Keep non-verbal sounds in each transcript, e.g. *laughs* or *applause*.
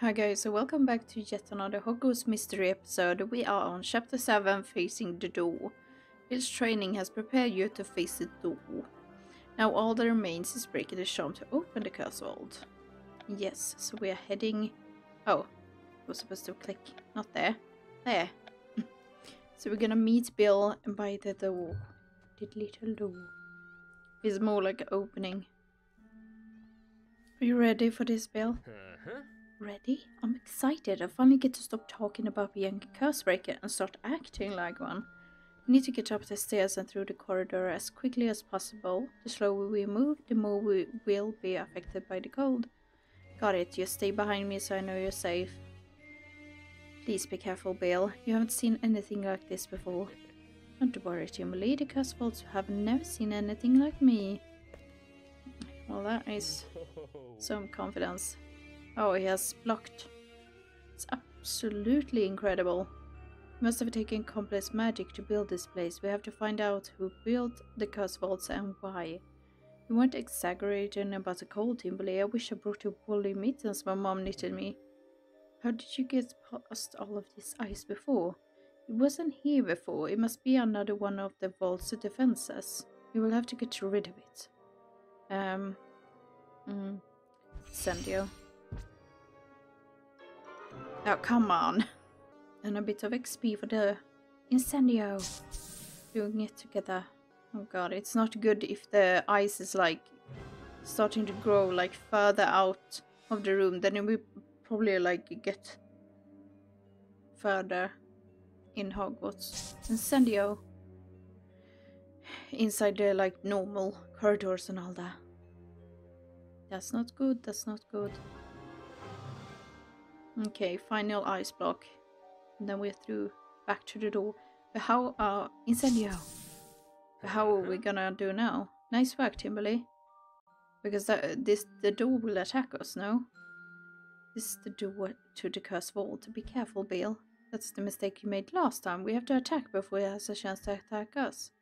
Hi guys, so welcome back to yet another Hogwarts Mystery episode. We are on chapter 7, Facing the Door. Bill's training has prepared you to face the door. Now all that remains is breaking the charm to open the curse vault. Yes, so we are heading... Oh, was supposed to click. Not there. There. *laughs* so we're gonna meet Bill by the door. The little door. It's more like opening. Are you ready for this, Bill? Hmm. Ready? I'm excited. I finally get to stop talking about being a cursebreaker and start acting like one. We need to get up the stairs and through the corridor as quickly as possible. The slower we move, the more we will be affected by the cold. Got it. Just stay behind me so I know you're safe. Please be careful, Bill. You haven't seen anything like this before. Don't worry, Timberly. The curse vaults have never seen anything like me. Well, that is *laughs* some confidence. Oh, he has blocked. It's absolutely incredible. He must have taken complex magic to build this place. We have to find out who built the curse vaults and why. You weren't exaggerating about the cold, Timberly. I wish I brought you woolly mittens my mom knitted me. How did you get past all of this ice before? It wasn't here before. It must be another one of the vault's defenses. You will have to get rid of it. Um. Mm. Incendio. Oh, come on. And a bit of XP for the Incendio. Doing it together. Oh god, it's not good if the ice is like starting to grow like further out of the room. Then will probably like get further in Hogwarts. Incendio. Inside the like normal corridors and all that. That's not good, that's not good. Okay, final ice block. And then we're through back to the door. But how uh Incendio? But how are we gonna do now? Nice work, Timberly. Because that, this the door will attack us, no? This is the door to the curse vault. Be careful, Bill. That's the mistake you made last time. We have to attack before he has a chance to attack us.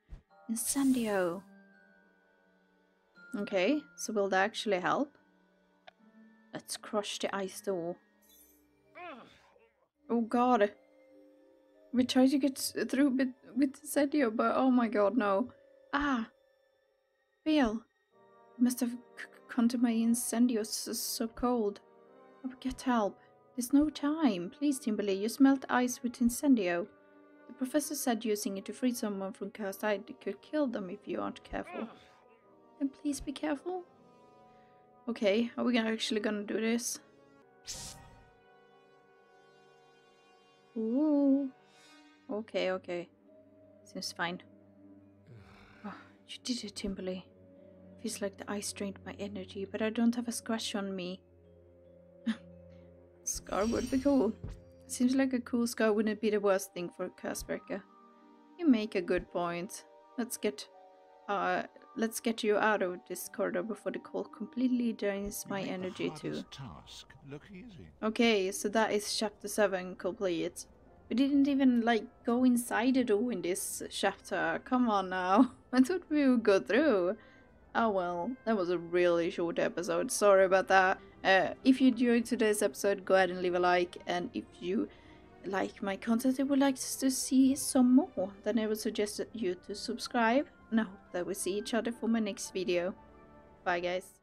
Incendio! Okay, so will that actually help? Let's crush the ice door. Oh god. We tried to get through with, with Incendio, but oh my god, no. Ah! Bill! Must have come to my Incendio so, cold. Will get help. There's no time. Please, Timberly, you smelt ice with Incendio. The professor said using it to free someone from cursed ice could kill them if you aren't careful. Then please be careful. Okay, are we actually gonna do this? Ooh. Okay, okay. Seems fine. Oh, *sighs* you did it, Timberly. Feels like the ice drained my energy, but I don't have a scratch on me. *laughs* scar would be cool. Seems like a cool scar wouldn't be the worst thing for a Cursebreaker. You make a good point. Let's get uh let's get you out of this corridor before the cold completely drains my energy too. Task look easy. Okay, so that is chapter 7 complete. We didn't even like go inside the door in this chapter. Come on now. *laughs* I thought we would go through. Oh well, that was a really short episode. Sorry about that. Uh, if you enjoyed today's episode, go ahead and leave a like. And if you like my content and would like to see some more, then I would suggest you to subscribe. And I hope that we see each other for my next video. Bye guys.